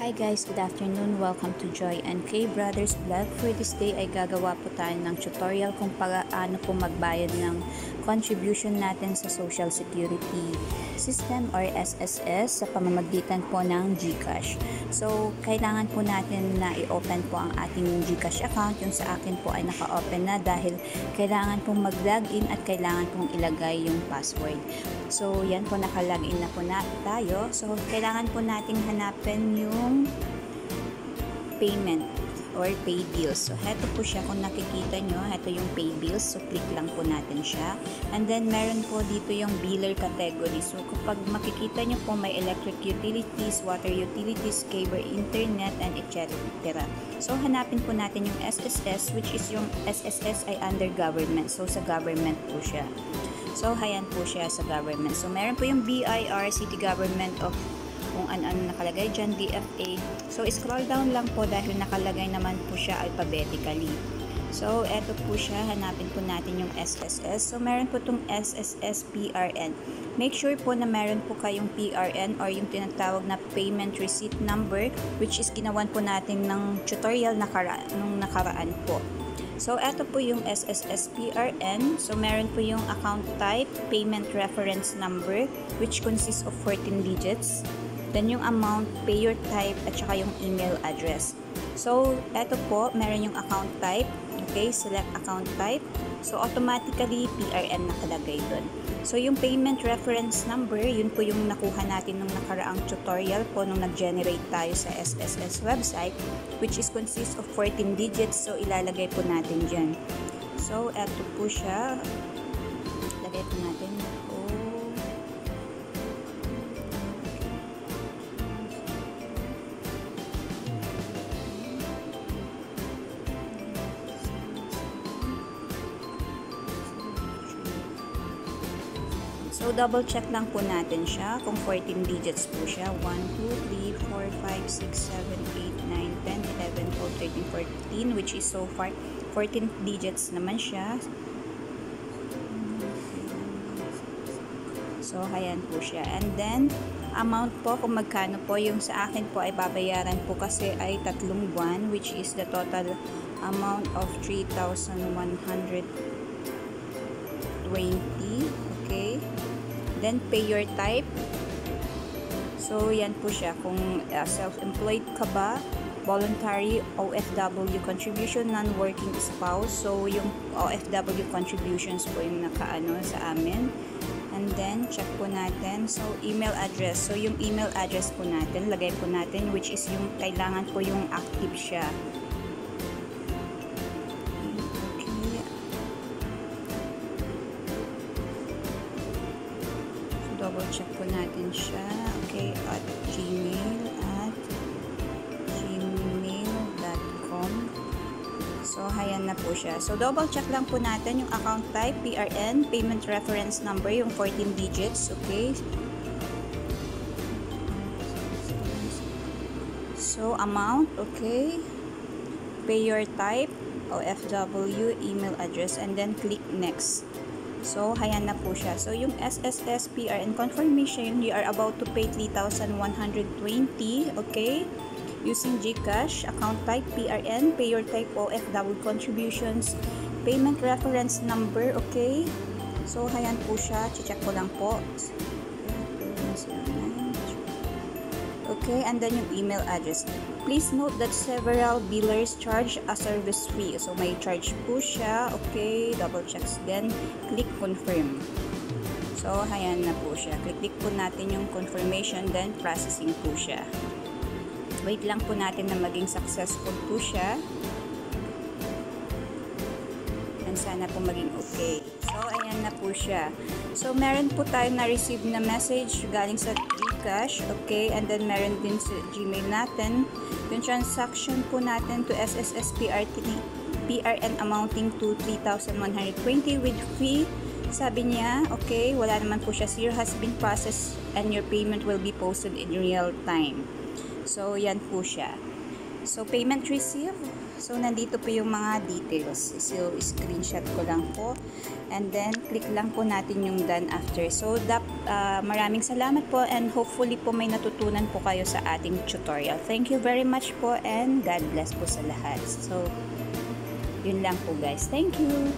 Hi guys, good afternoon. Welcome to Joy and K Brothers Vlog. For this day ay gagawa po tayo ng tutorial kung paano po magbayad ng contribution natin sa Social Security System or SSS sa pamamagitan po ng GCash. So, kailangan po natin na i-open po ang ating GCash account. Yung sa akin po ay naka-open na dahil kailangan pong mag-login at kailangan pong ilagay yung password. So, yan po naka-login na po na tayo. So, kailangan po nating hanapin yung payment or pay bills. So, heto po siya. Kung nakikita nyo, heto yung pay bills. So, click lang po natin siya. And then, meron po dito yung biller category. So, kapag makikita nyo po, may electric utilities, water utilities, cable, internet, and etc. So, hanapin po natin yung SSS, which is yung SSS ay under government. So, sa government po siya. So, hayan po siya sa government. So, meron po yung BIR, City Government of kung ano-ano nakalagay dyan, DFA. So, scroll down lang po dahil nakalagay naman po siya alphabetically. So, eto po siya. Hanapin po natin yung SSS. So, meron po itong SSS PRN. Make sure po na meron po kayong PRN or yung tinatawag na payment receipt number which is ginawan po natin ng tutorial nakara nung nakaraan po. So, eto po yung SSS PRN. So, meron po yung account type, payment reference number which consists of 14 digits. Then yung amount, payer type, at saka yung email address. So, eto po, meron yung account type. Okay, select account type. So, automatically, PRN nakalagay dun. So, yung payment reference number, yun po yung nakuha natin nung nakaraang tutorial po nung nag-generate tayo sa SSS website, which is consists of 14 digits. So, ilalagay po natin dyan. So, eto po siya. Lagay po natin. So, double check lang po natin siya kung 14 digits po siya. 1, 2, 3, 4, 5, 6, 7, 8, 9, 10, 11, 12, 13, 14, which is so far 14 digits naman siya. So, ayan po siya. And then, amount po kung magkano po yung sa akin po ay babayaran po kasi ay tatlong buwan which is the total amount of 3,120 okay then pay your type. So yan po siya. Kung uh, self-employed ka ba voluntary OFW contribution non-working spouse. So yung OFW contributions po yung nakaano sa amin. And then check po natin. So email address. So yung email address po natin lagay po natin which is yung kailangan po yung active siya check po natin siya. Okay, at gmail at gmail.com So, hayan na po siya. So, double check lang po natin yung account type, PRN, payment reference number, yung 14 digits. Okay. So, amount, okay. Payer type, OFW, email address, and then click next. So, hayan na po siya. So, yung SSS PRN confirmation, you are about to pay 3,120, okay? Using GCash, account type PRN, payer type OFW contributions, payment reference number, okay? So, hayan po siya. Check ko lang po. Okay, and then yung email address. Please note that several billers charge a service fee. So, may charge po siya. Okay, double checks then click confirm. So, hayan na po siya. Click-click po natin yung confirmation, then processing po siya. Wait lang po natin na maging successful po siya. Sana po maging okay. So, ayan na po siya. So, meron po tayo na-receive na message galing sa Gcash, okay? And then, meron din sa Gmail natin. Yung transaction po natin to SSS PRT, PRN amounting to 3,120 with fee. Sabi niya, okay, wala naman po siya. Zero has been processed and your payment will be posted in real time. So, yan po siya. So, payment received. So, nandito po yung mga details. So, screenshot ko lang po. And then, click lang po natin yung done after. So, dap, ah, maraming salamat po and hopefully po may natutunan po kayo sa ating tutorial. Thank you very much po and God bless po sa lahat. So, yun lang po guys. Thank you!